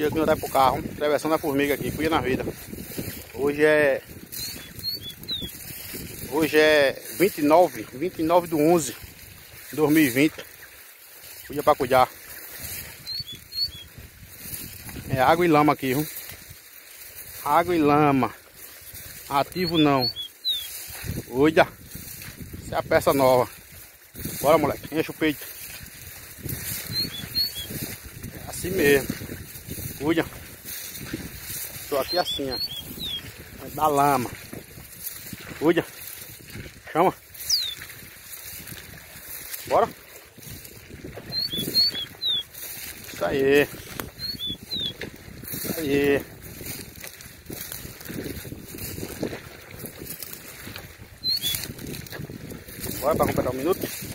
Cuida que não dá pro carro, atravessando a formiga aqui, cuida na vida. Hoje é... Hoje é 29, 29 do 11 de 2020. Cuida pra cuidar. É água e lama aqui, viu? Água e lama. Ativo não. Cuida. Essa é a peça nova. Bora, moleque. Enche o peito. É assim mesmo. Cuida. Tô aqui assim, ó. É da lama. Cuida. Chama. Bora. Isso aí. Isso aí. Ouais, par contre, pas dans.